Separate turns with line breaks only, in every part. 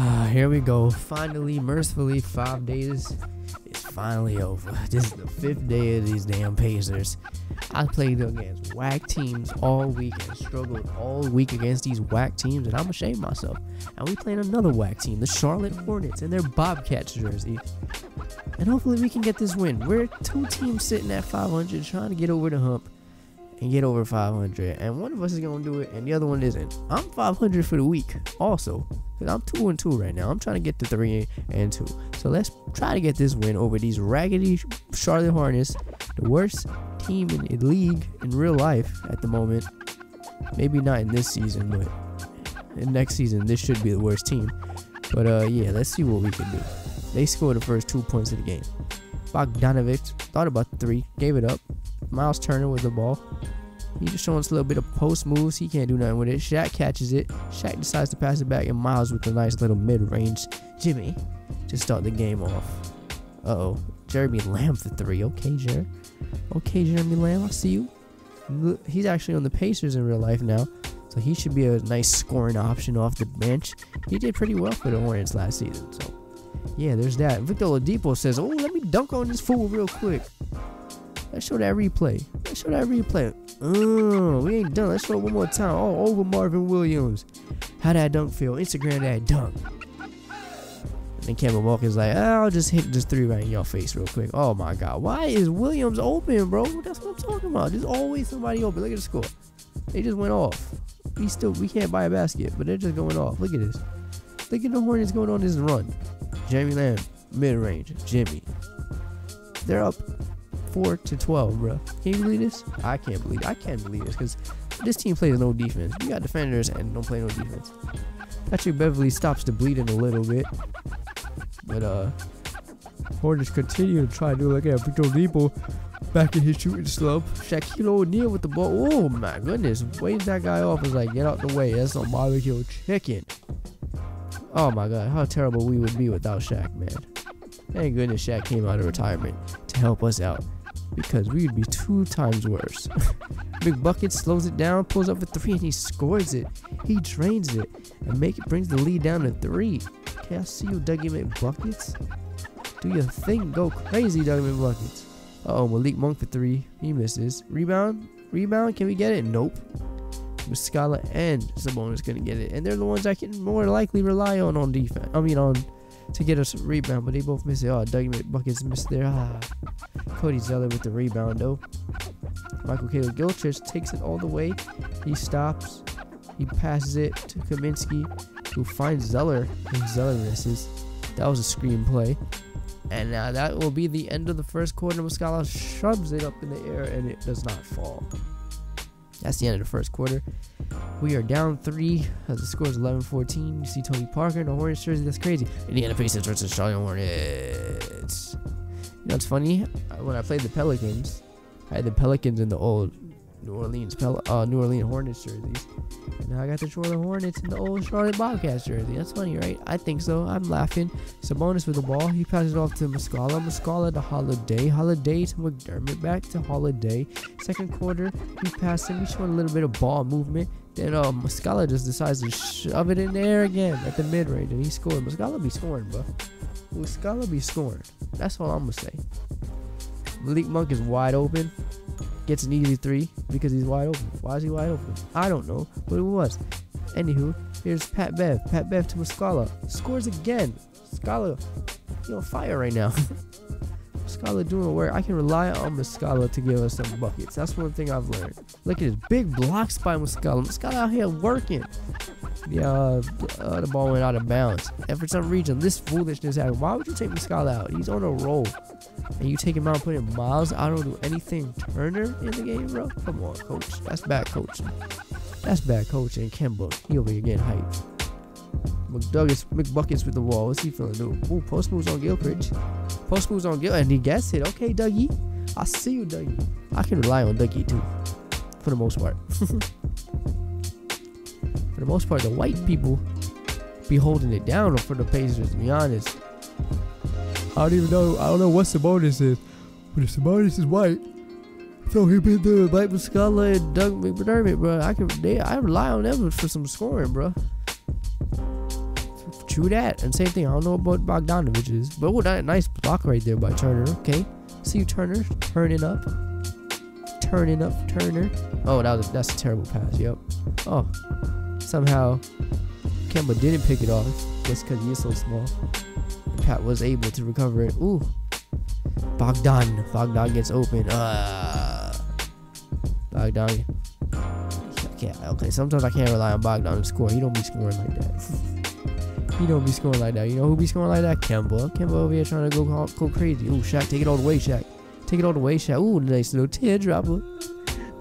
Ah, here we go. Finally, mercifully, five days. is finally over. This is the fifth day of these damn Pacers. I played against whack teams all week and struggled all week against these whack teams, and I'm ashamed myself. And we played another whack team, the Charlotte Hornets, in their Bobcats jersey. And hopefully we can get this win. We're two teams sitting at 500 trying to get over the hump and get over 500. And one of us is to do it and the other one isn't. I'm 500 for the week also. Because I'm 2 and 2 right now. I'm trying to get to 3 and 2. So let's try to get this win over these raggedy Charlotte Hornets, the worst team in the league in real life at the moment. Maybe not in this season, but in next season, this should be the worst team. But uh, yeah, let's see what we can do. They scored the first two points of the game. Bogdanovic thought about three, gave it up. Miles Turner with the ball. He just showing us a little bit of post moves. He can't do nothing with it. Shaq catches it. Shaq decides to pass it back, and Miles with a nice little mid-range Jimmy to start the game off. Uh oh, Jeremy Lamb for three. Okay, Jer. Okay, Jeremy Lamb, I see you. He's actually on the Pacers in real life now, so he should be a nice scoring option off the bench. He did pretty well for the Hornets last season, so yeah, there's that. Victor Oladipo says, "Oh, let me dunk on this fool real quick." Let's show that replay. Let's show that replay. Oh, we ain't done. Let's show it one more time. All over Marvin Williams. How that dunk feel? Instagram that dunk. And Kemba Walker's like, oh, I'll just hit this three right in your face real quick. Oh my God. Why is Williams open, bro? That's what I'm talking about. There's always somebody open. Look at the score. They just went off. We still we can't buy a basket, but they're just going off. Look at this. Look at the Hornets going on this run. Jamie Lamb, mid range. Jimmy. They're up 4 to 12, bro. Can you believe this? I can't believe I can't believe this because this team plays no defense. You got defenders and don't play no defense. Patrick Beverley stops the bleeding a little bit. But uh Hornets continue to try to do like at Victor Oladipo back in his shooting slump. Shaquille O'Neal with the ball. Oh my goodness. Waves that guy off is like get out the way. That's some barbecue chicken. Oh my god, how terrible we would be without Shaq, man. Thank goodness Shaq came out of retirement help us out because we would be two times worse. Big Bucket slows it down, pulls up for three, and he scores it. He drains it and make it brings the lead down to three. Okay, I see you, Dougie McBuckets. Do your thing, go crazy, Dougie McBuckets. Uh oh, Malik Monk for three. He misses. Rebound, rebound. Can we get it? Nope. Muscala and Sabonis gonna get it, and they're the ones I can more likely rely on on defense. I mean on to get us a rebound, but they both miss it. Oh, Dougie McBuckets missed there. Ah. Cody Zeller with the rebound though. Michael Caleb Gilchrist takes it all the way. He stops. He passes it to Kaminsky, who finds Zeller, and Zeller misses. That was a screen play. And now that will be the end of the first quarter. Muscala shoves it up in the air, and it does not fall. That's the end of the first quarter. We are down three. As the score is 11 14. You see Tony Parker in the Hornets jersey. That's crazy. Indiana Pacers versus Charlotte Hornets. You know what's funny? When I played the Pelicans, I had the Pelicans in the old New Orleans Pel- uh, New Orleans Hornets jerseys. And now I got the Charlotte Hornets in the old Charlotte Bobcats jersey. That's funny, right? I think so. I'm laughing. Sabonis with the ball. He passes it off to Muscala. Muscala to Holiday. Holiday to McDermott. Back to Holiday. Second quarter, he passed him. He's showing a little bit of ball movement. Then uh, Muscala just decides to shove it in the air again at the mid range, and he scored. Muscala be scoring, bro. Muscala be scoring. That's all I'm gonna say. Malik Monk is wide open gets an easy three because he's wide open. Why is he wide open? I don't know, but it was. Anywho, here's Pat Bev. Pat Bev to Muscala. Scores again. Muscala, you on fire right now. Muscala doing work. I can rely on Muscala to give us some buckets. That's one thing I've learned. Look at his big blocks by Muscala. Muscala out here working. Yeah, uh, uh, the ball went out of bounds. And for some reason, this foolishness happened. Why would you take Muscala out? He's on a roll and you take him out and put in Miles, I don't do anything Turner in the game, bro. Come on, coach. That's bad coaching. That's bad coaching. Kemba, he over here getting hyped. McDougas, McBuckets with the wall. What's he feeling? Dude? Ooh, post moves on Gilchrist. Post moves on Gil, and he gets it. Okay, Dougie. I see you, Dougie. I can rely on Dougie too, for the most part. for the most part, the white people be holding it down for the Pacers. To be honest, I don't even know. I don't know what Sabonis is, but if Sabonis is white, throw him in there like Muscala and Doug McDermott, bro. I can. They, I rely on them for some scoring, bro. true that. And same thing, I don't know about Bogdanovich is. But what a nice block right there by Turner. Okay. See you, Turner. Turning up. Turning up, Turner. Oh, that was that's a terrible pass. Yep. Oh. Somehow Kemba didn't pick it off just because he is so small. Pat was able to recover it. Ooh. Bogdan. Bogdan gets open. Uh, Bogdan. Okay, okay, sometimes I can't rely on Bogdan to score. He don't be scoring like that. he don't be scoring like that. You know who be scoring like that? Kemba. Kemba over here trying to go go crazy. Ooh, Shaq, take it all the way, Shaq. Take it all the way, Shaq. Ooh, nice little teardropper.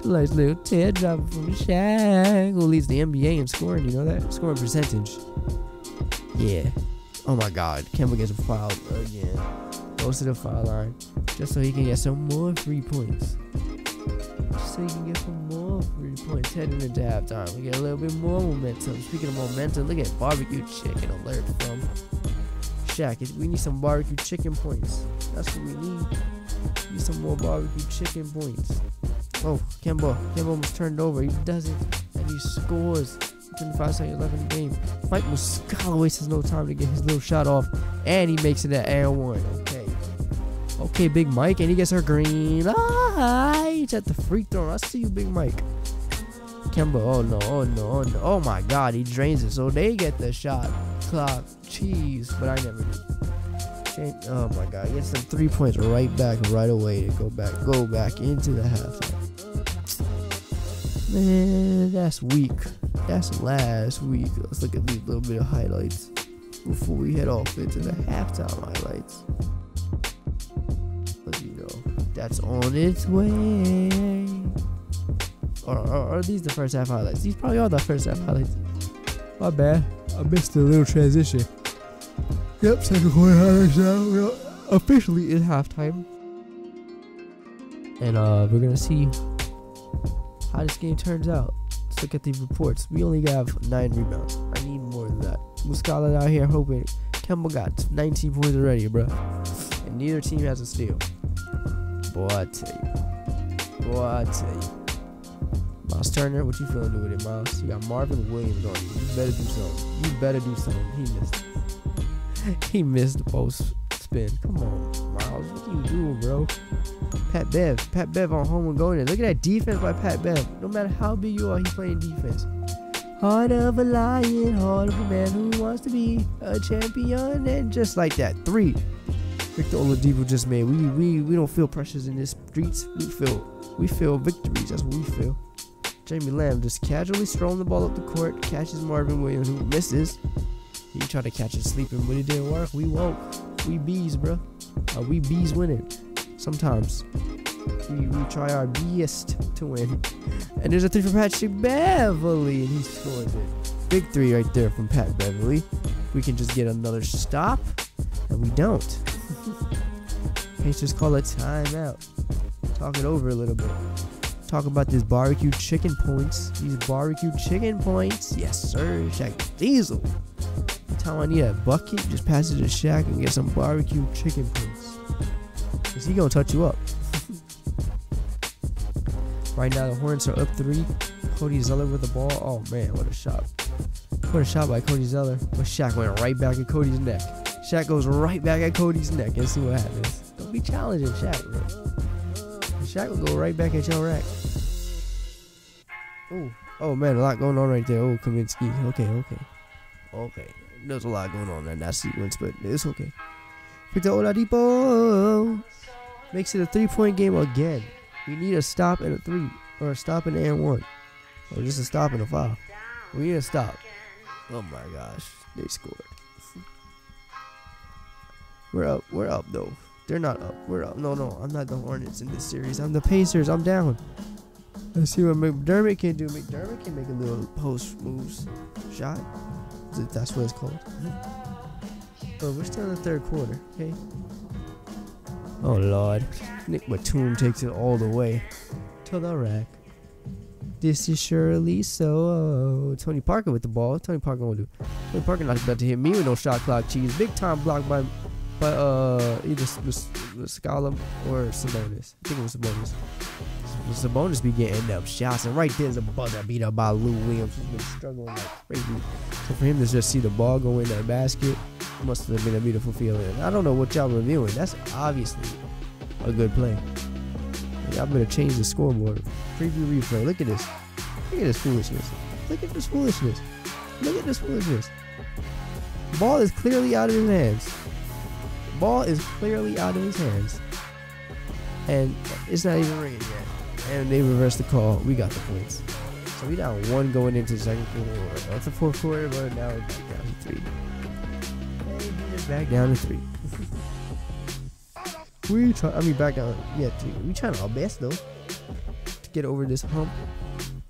Nice little teardropper from Shaq. Who leads the NBA in scoring, you know that? Scoring percentage. Yeah. Oh my god. Kemba gets a foul again. Goes to the foul line. Just so he can get some more free points. Just so he can get some more free points heading into halftime. We get a little bit more momentum. Speaking of momentum, look at barbecue chicken alert from Shaq. We need some barbecue chicken points. That's what we need. We need some more barbecue chicken points. Oh, Kemba. Kemba almost turned over. He does it. And he scores. 25 seconds left in the game. Mike Muscala wastes no time to get his little shot off, and he makes it at air one. Okay. Okay, Big Mike, and he gets her green. Ah, he's at the free throw. I see you, Big Mike. Kemba, oh no, oh no, oh no. Oh my god, he drains it. So they get the shot clock. Cheese, but I never do. Oh my god, he gets them three points right back right away to go back, go back into the halftime. Man, that's weak. That's last week. Let's look at these little bit of highlights before we head off into the halftime highlights. But you know, that's on its way. Or, or, are these the first half highlights? These probably are the first half highlights. My bad. I missed a little transition. Yep, second quarter highlights now. We're officially in halftime. And uh, we're gonna see how this game turns out. Let's look at the reports. We only have nine rebounds. I need more than that. Muscala out here hoping. Kemba got 19 points already, bro. And neither team has a steal. Boy, I tell you. Boy, I tell you. Miles Turner, what you feeling with it, Miles? You got Marvin Williams on you. You better do something. You better do something. He missed. he missed the post spin. Come on, Miles. What are you doing, bro? Pat Bev. Pat Bev on home and going in. Look at that defense by Pat Bev. No matter how big you are, he's playing defense. Heart of a lion, heart of a man who wants to be a champion, and just like that, three. Victor Oladipo just made. We we we don't feel pressures in the streets. We feel we feel victories. That's what we feel. Jamie Lamb just casually strolling the ball up the court, catches Marvin Williams who misses. He tried to catch it sleeping, but it didn't work. We woke. We bees, bro. Uh, we bees winning. Sometimes we, we try our best to win. And there's a three from Patrick Beverley, and he scores it. Big three right there from Pat Beverley. We can just get another stop, and we don't. Pacers call a timeout. Talk it over a little bit. Talk about these barbecue chicken points. These barbecue chicken points. Yes, sir. Shaq Diesel. Time I need a bucket, just pass it to Shaq and get some barbecue chicken points. He gonna touch you up. right now the Hornets are up three. Cody Zeller with the ball. Oh man, what a shot. What a shot by Cody Zeller. But Shaq went right back at Cody's neck. Shaq goes right back at Cody's neck and see what happens. Don't be challenging Shaq, bro. Shaq will go right back at your rack. Oh, oh man, a lot going on right there. Oh, Kaminsky. Okay, okay, okay. There's a lot going on in that sequence, but it's okay. Victor Oladipo makes it a three-point game again. We need a stop and a three, or a stop and a and one, or just a stop and a foul. We need a stop. Oh my gosh, they scored. We're up. We're up though. They're not up. We're up. No, no, I'm not the Hornets in this series. I'm the Pacers. I'm down. Let's see what McDermott can do. McDermott can make a little post moves shot. That's what it's called. But we're still in the third quarter. Okay. Oh Lord, Nick Batum takes it all the way to the rack. This is surely so. Tony Parker with the ball. Tony Parker won't do. Tony Parker not about to hit me with no shot clock cheese. Big time block by by uh either Muscala or Sabonis. I think it was Sabonis. Sabonis be getting them shots, and right there's a buzzer beat up by Lou Williams, who's been struggling like crazy. So for him to just see the ball go in that basket must have been a beautiful feeling. I don't know what y'all reviewing. That's obviously a good play. Y'all better change the scoreboard. Preview replay. Look at this. Look at this foolishness. Look at this foolishness. Look at this foolishness. Ball is clearly out of his hands. Ball is clearly out of his hands. And it's not even ringing yet. And they reversed the call. We got the points. So we down one going into the second quarter. That's a fourth quarter, but now we're back down to three. Us back down to three. we try. I mean, back down. Yeah, three. We trying our best though to get over this hump.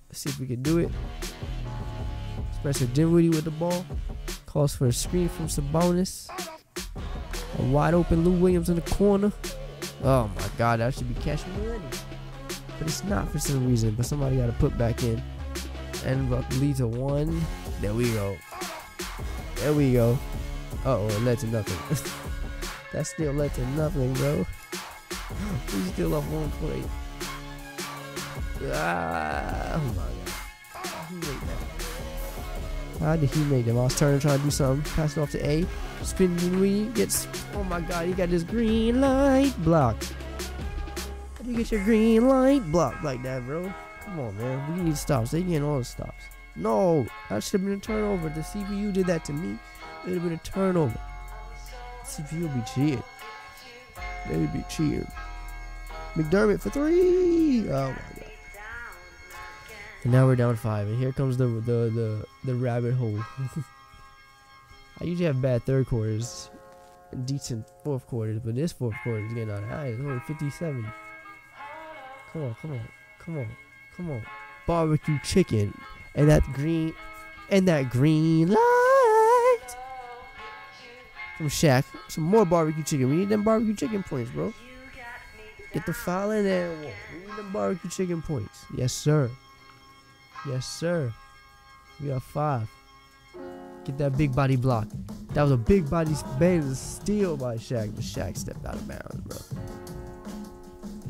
Let's see if we can do it. Spencer Dinwiddie with the ball. Calls for a screen from Sabonis. A wide open Lou Williams in the corner. Oh my god, that should be catching money. But it's not for some reason. But somebody got to put back in. And lead to one. There we go. There we go. Uh oh, it led to nothing. that still led to nothing, bro. We still up one point. Ah, oh my god. How did he make them? I was turning trying to do something. Pass it off to A. Spinning we gets. Oh my god, he got this green light blocked. How do you get your green light blocked like that, bro? Come on, man. We need stops. They getting all the stops. No, that should have been a turnover. The CPU did that to me. It would have been a turnover. CPU be cheating. They be cheating. McDermott for three. Oh my. And now we're down five, and here comes the the the, the rabbit hole. I usually have bad third quarters, decent fourth quarters, but this fourth quarter is getting of hand. It's only 57. Come on, come on, come on, come on. Barbecue chicken and that green and that green light from Shaq. Some more barbecue chicken. We need them barbecue chicken points, bro. Get the foul in there. We need them barbecue chicken points. Yes, sir. Yes, sir. We got five. Get that big body block. That was a big body bang steal by Shaq, but Shaq stepped out of bounds, bro.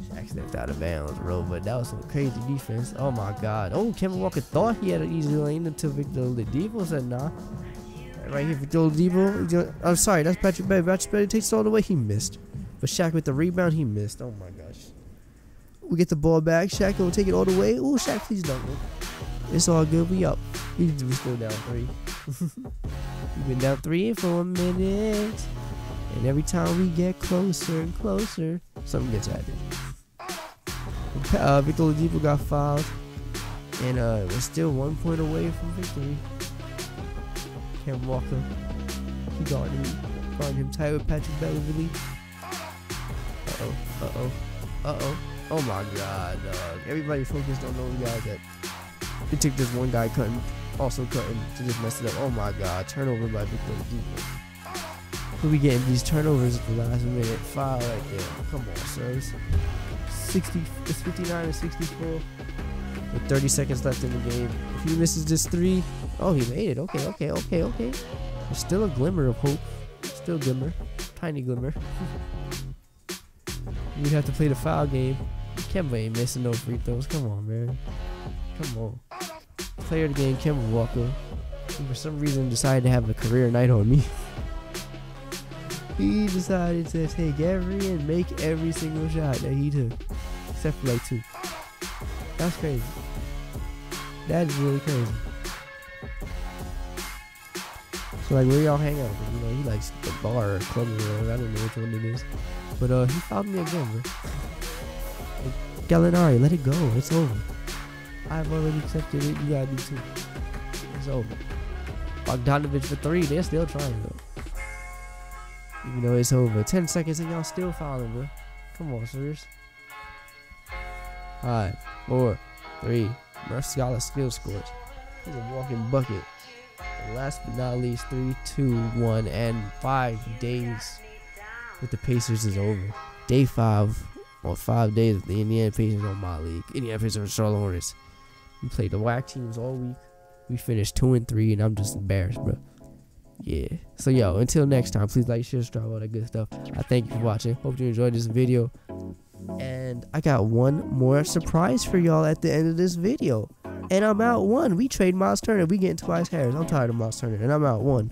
Shaq stepped out of bounds, bro. But that was some crazy defense. Oh my God. Oh, Kevin Walker thought he had an easy lane until Victor Oladipo said nah. Right here, Victor Oladipo. I'm sorry, that's Patrick Beverley. Patrick Beverley takes it all the way. He missed. But Shaq with the rebound, he missed. Oh my gosh. We get the ball back. Shaq will take it all the way. Oh, Shaq, please don't. It's all good. We up. We, we still down three. We've been down three for a minute. And every time we get closer and closer, something gets added. Uh, Victor Oladipo got fouled. And uh, we're still one point away from victory. Cam Walker. He guarded him. Guarded him tight with Patrick Beverley. Uh-oh. Uh-oh. Uh-oh. Oh my god, dog. Everybody focused on those guys that it took this one guy cutting, also cutting to just mess it up. Oh my god, turnover by Victor Oladipo. Who we getting these turnovers at the last minute? Foul right there. Come on, sirs. 60, it's 59 and 64 with 30 seconds left in the game. If he misses this three, oh, he made it. Okay, okay, okay, okay. There's still a glimmer of hope. Still glimmer. Tiny glimmer. We'd have to play the foul game. Kemba ain't missing no free throws. Come on, man. Come on. Player of the game, Kemba Walker. He for some reason decided to have a career night on me. he decided to take every and make every single shot that he took. Except for like two. That's crazy. That is really crazy. So like where y'all hang out? You know, he likes the bar or club or whatever. I don't know which one it is. But uh he found me again, bro. Gallinari, let it go. It's over. I've already accepted it. You gotta do too. It's over. Bogdanovich for three. They're still trying though. Even though it's over. Ten seconds and y'all still fouling, bro. Come on, serious. Five, four, three. Muscala still scores. He's a walking bucket. And last but not least, three, two, one, and five days with the Pacers is over. Day five, or five days with the Indiana Pacers on my league. Indiana Pacers and Charlotte Hornets. We played the whack teams all week. We finished two and three, and I'm just embarrassed, bro. Yeah. So yo, until next time, please like, share, subscribe, all that good stuff. I thank you for watching. Hope you enjoyed this video. And I got one more surprise for y'all at the end of this video. And I'm out one. We trade Miles Turner. We getting Tobias Harris. I'm tired of Miles Turner. And I'm out one.